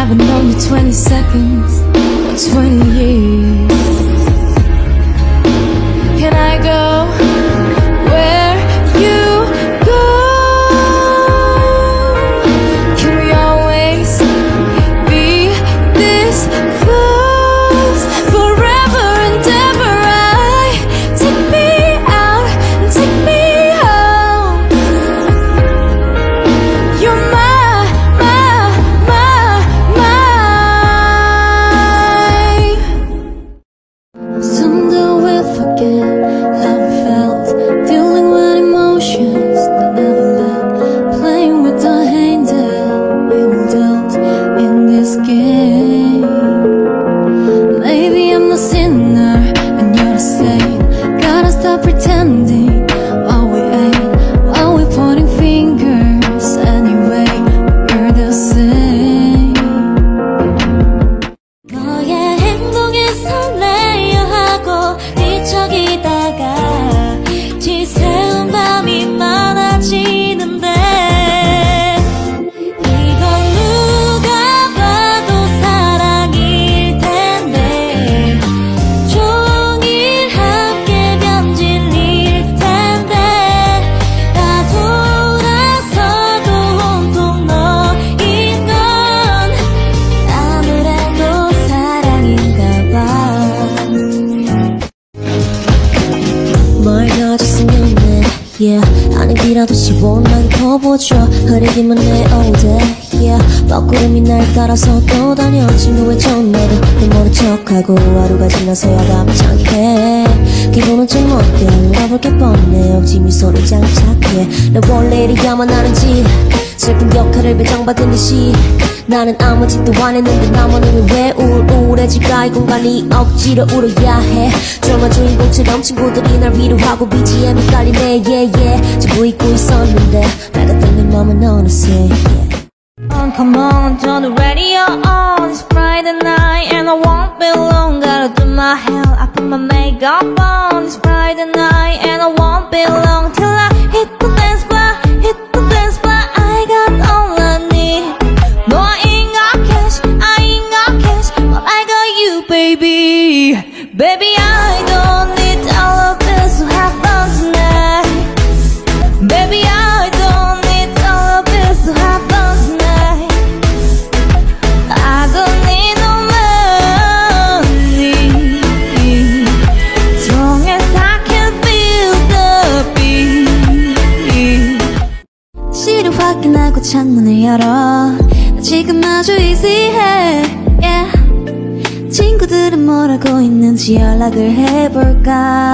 haven't known you 20 seconds or 20 years. 길라도 시원한 커보죠 흐리기만 해 all day yeah. 먹구름이 날 따라서 떠다녀 친구의 내 모른 척하고 하루가 지나서야 밤창해. 기분은 좀 어때? 알아볼 게 뻔해. 억지 미소를 장착해. 너 원래 이리야만 하는지 슬픈 역할을 배정받은 듯이 나는 아무 짓도 안 했는데 나만은 왜 우울해질까 이 공간이 억지로 울어야 해 드라마 주인공처럼 친구들이 날 위로하고 BGM이 깔리네 yeah yeah 지고 있고 있었는데 날 같던 내 맘은 어느새 yeah. on, come on, turn the radio on. It's Friday night and I won't be long. Gotta do my hair, I put my makeup on. It's Friday night and I won't 창문을 열어. 나 지금 아주 easy해. Yeah. 친구들은 뭐라고 있는지 연락을 해볼까.